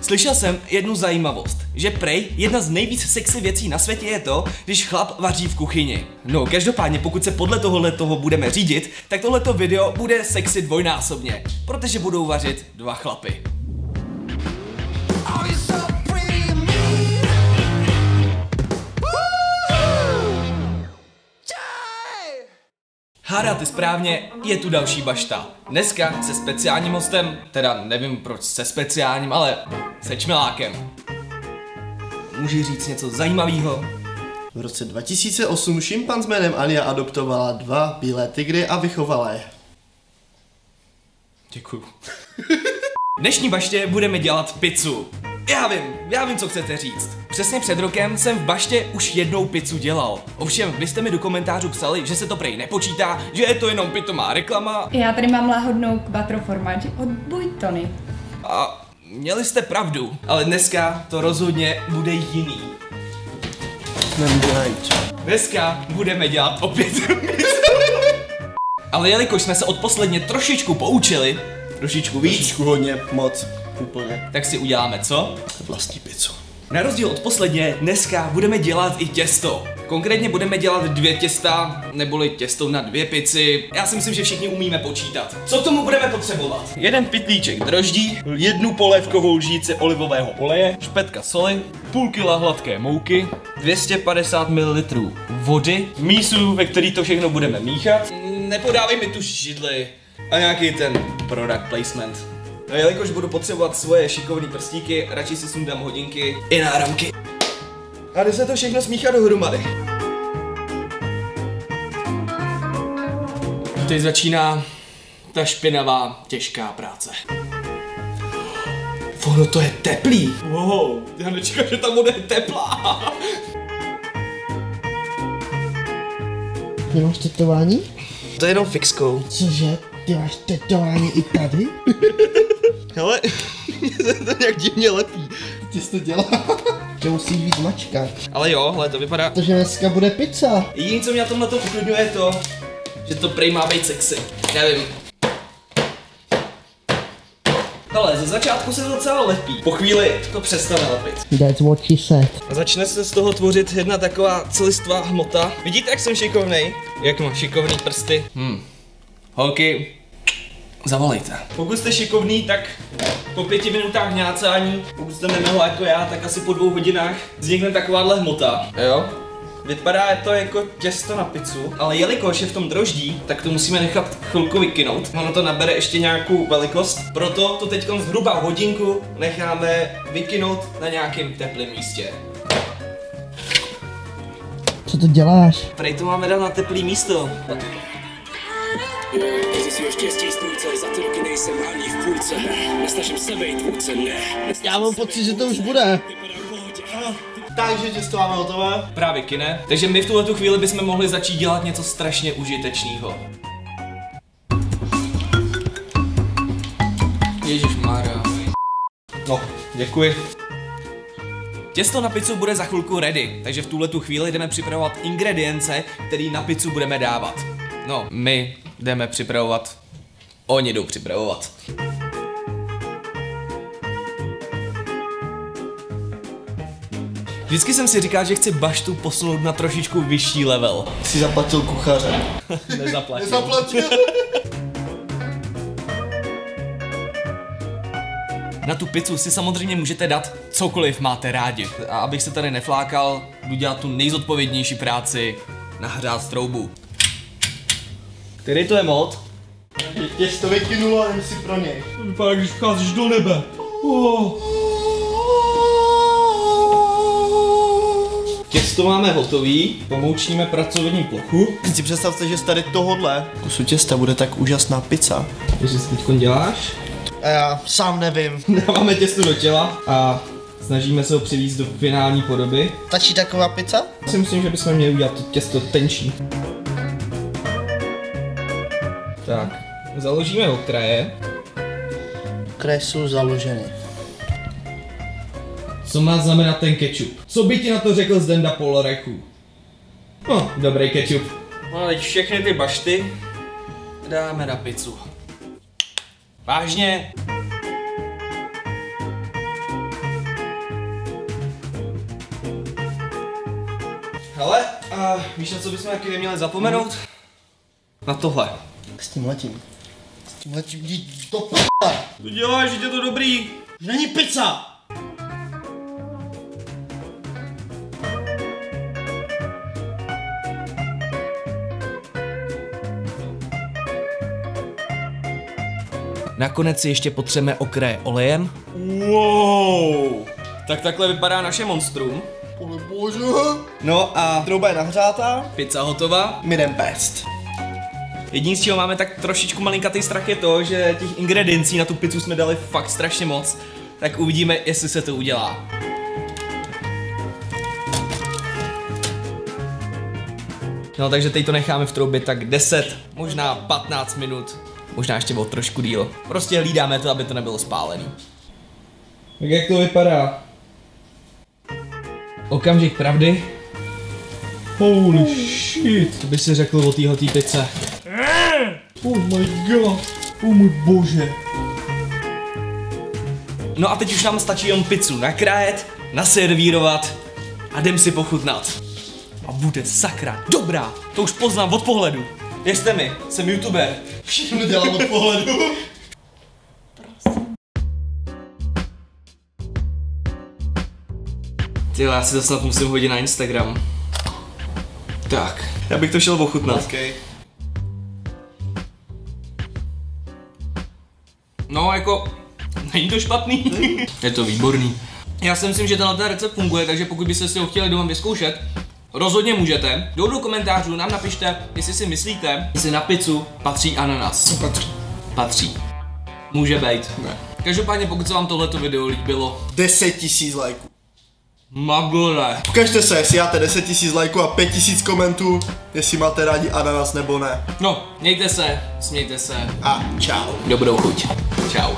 Slyšel jsem jednu zajímavost, že prej jedna z nejvíc sexy věcí na světě je to, když chlap vaří v kuchyni. No, každopádně, pokud se podle tohohle toho budeme řídit, tak tohleto video bude sexy dvojnásobně, protože budou vařit dva chlapy. Hádáte správně, je tu další bašta. Dneska se speciálním hostem, teda nevím proč se speciálním, ale se čmelákem. Může říct něco zajímavého? V roce 2008 šimpan s jménem Ania adoptovala dva bílé tygry a vychovala je. Děkuju. V dnešní baště budeme dělat pizzu. Já vím, já vím, co chcete říct. Přesně před rokem jsem v baště už jednou pizzu dělal. Ovšem, vy jste mi do komentářů psali, že se to prej nepočítá, že je to jenom pitomá reklama Já tady mám láhodnou formáči od Bujtony. a měli jste pravdu. Ale dneska to rozhodně bude jiný. Dneska budeme dělat opět Ale jelikož jsme se od posledně trošičku poučili, trošičku víc, Trošičku hodně, moc, úplně. tak si uděláme co? Vlastní pizzu. Na rozdíl od posledně, dneska budeme dělat i těsto. Konkrétně budeme dělat dvě těsta, neboli těsto na dvě pici. Já si myslím, že všichni umíme počítat. Co k tomu budeme potřebovat? Jeden pytlíček droždí, jednu polévkovou lžíci olivového oleje, špetka soli, půl kila hladké mouky, 250 ml vody, mísu, ve který to všechno budeme míchat. Nepodávej mi tu židli a nějaký ten product placement. No jelikož budu potřebovat svoje šikovné prstíky, radši si sundám hodinky i náramky. A jde se to všechno smíchat dohromady. Teď začíná ta špinavá, těžká práce. Ono to je teplý. Wow, já nečekám, že tam bude teplá. Máš tetování? To je jenom fixkou. Cože? Ty máš tetování i tady? Hele, se to nějak divně lepí. Ty jsi to dělá? to musí být mačka. Ale jo, hele, to vypadá... Protože dneska bude pizza. Jediné, co mě na tomhle to uklidňuje, je to, že to prej má být sexy. Nevím. Ale ze začátku se to docela lepí. Po chvíli to přestane lepit. That's what she said. A začne se z toho tvořit jedna taková celistvá hmota. Vidíte, jak jsem šikovnej? Jak mám šikovný prsty? Hm. Holky, zavolejte. Pokud jste šikovný, tak po pěti minutách hňácání, pokud jste nemohla jako já, tak asi po dvou hodinách vznikne takováhle hmota. Jo? Vypadá to jako těsto na pizzu, ale jelikož je v tom droždí, tak to musíme nechat chvilku vykynout. Ono to nabere ještě nějakou velikost, proto to teď zhruba hodinku necháme vykynout na nějakém teplém místě. Co to děláš? Prej to máme dát na teplý místo. Štěstí strůjce, za ty roky nejsem ani v půlce. Nesnažím se být tvůrce, ne. Já mám pocit, že to už bude. Takže těsto máme hotové. Právě kine. Takže my v tuhle tu chvíli bychom mohli začít dělat něco strašně užitečného. Ježíš Mária. No, děkuji. Těsto na pizzu bude za chvilku ready, takže v tuhle tu chvíli jdeme připravovat ingredience, které na pizzu budeme dávat. No, my jdeme připravovat, oni jdou připravovat. Vždycky jsem si říkal, že chci baštu posunout na trošičku vyšší level. Jsi zaplatil kuchaře. Nezaplatil. Zaplatil. Na tu pizzu si samozřejmě můžete dát cokoliv máte rádi. A abych se tady neflákal, budu dělat tu nejzodpovědnější práci, nahrát troubu. Který to je mod? Těsto vykynulo a jen si pro něj. Vypadá, když vcházíš do nebe. Oh. Těsto máme hotový, pomoučníme pracovní plochu. Si představte, že z tady tohohle kusu těsta bude tak úžasná pizza. Takže si teď děláš? A já sám nevím. Dáváme těsto do těla a snažíme se ho přivést do finální podoby. Stačí taková pizza? Já si myslím, že bychom měli udělat to těsto tenčí. Tak, založíme okraje. Okraje jsou založeny. Co má znamenat ten ketchup? Co by ti na to řekl Zdenda Polorechu? No, dobrý ketchup. No, teď všechny ty bašty dáme na pizzu. Vážně? Hele, a víš na co bychom taky neměli zapomenout? Na tohle. S tím letím. S tím letím jdi do p***a. To děláš, že je to dobrý. Není pizza! Nakonec si ještě potřeme okraje olejem. Wow! Tak takhle vypadá naše monstrum. Pane bože. No a Trouba je nahřátá. pizza hotová. My jdem pést. Jediný z čeho máme tak trošičku malinkatý strach je to, že těch ingrediencí na tu pizzu jsme dali fakt strašně moc. Tak uvidíme, jestli se to udělá. No takže teď to necháme v troubě tak 10, možná 15 minut, možná ještě o trošku díl. Prostě hlídáme to, aby to nebylo spálený. Tak jak to vypadá? Okamžik pravdy. Holy shit, to by si řekl o téhle pice. Oh my god, oh můj bože. No a teď už nám stačí jen pizzu nakrájet, naservírovat a jdem si pochutnat. A bude sakra dobrá, to už poznám od pohledu. Věřte mi, jsem youtuber. Všechno dělám od pohledu. Ty jo, já si to snad musím hodit na Instagram. Tak, já bych to šel ochutnat. Okay. No, jako, není to špatný. Je to výborný. Já si myslím, že tenhle ten recept funguje, takže pokud byste si ho chtěli doma vyzkoušet, rozhodně můžete. Dolů do komentářů nám napište, jestli si myslíte, jestli na pizzu patří ananas. Patří. Patří. Může být. Ne. Každopádně, pokud se vám tohleto video líbilo, 10 tisíc lajků. Magore. Ukažte se, jestli máte 10 tisíc lajků a 5 tisíc komentů, jestli máte rádi ananas nebo ne. No, mějte se, smějte se, A čau. dobrou chuť. Čau.